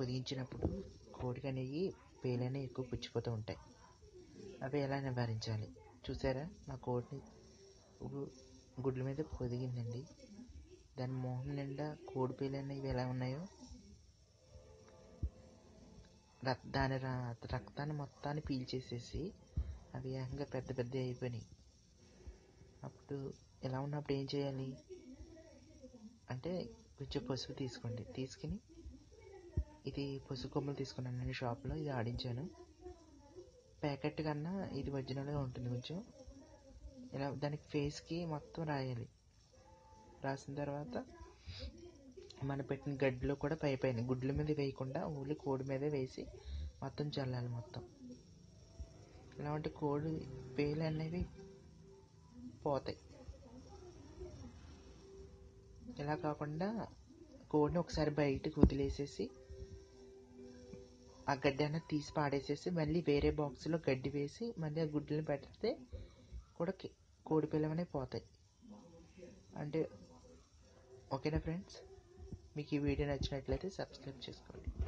పొదిగించినప్పుడు కోడికి అనేవి పేలు అనేవి ఎక్కువ పుచ్చిపోతూ ఉంటాయి. అవి ఎలా నివారించాలి? చూసారా? మా కోడిని గుడ్ల మీద పొదిగిందండి. దాని మొహం నిండా కోడి పేలు అనేవి ఎలా ఉన్నాయో? రక్ దాని రక్తాన్ని మొత్తాన్ని పీల్చేసేసి అవి ఏకంగా పెద్ద పెద్ద అయిపోయినాయి. అప్పుడు ఎలా ఉన్నప్పుడు ఏం చేయాలి? అంటే కొంచెం పసుపు తీసుకోండి. తీసుకుని ఇది పసుపు కొమ్మలు తీసుకున్నాను నేను షాప్లో ఇది ఆడించాను. ప్యాకెట్ కన్నా ఇది ఒరిజినల్గా ఉంటుంది కొంచెం. ఇలా దానికి ఫేస్కి మొత్తం రాయాలి. రాసిన తర్వాత మనం పెట్టిన గడ్డిలో కూడా పై పైన గుడ్ల మీద వేయకుండా ఓన్లీ కోడి మీదే వేసి మొత్తం చల్లాలి మొత్తం. ఎలా అంటే కోడి పేలు అనేవి పోతాయి. ఇలా కాకుండా కోడిని ఒకసారి బయటకు వదిలేసేసి ఆ గడ్డి అనేది తీసి పాడేసేసి మళ్ళీ వేరే బాక్స్లో గడ్డి వేసి మళ్ళీ ఆ గుడ్లను పెడితే కూడా కోడి పిల్లలు పోతాయి. అంటే ఓకేనా ఫ్రెండ్స్? మీకు ఈ వీడియో నచ్చినట్లయితే సబ్స్క్రైబ్ చేసుకోండి.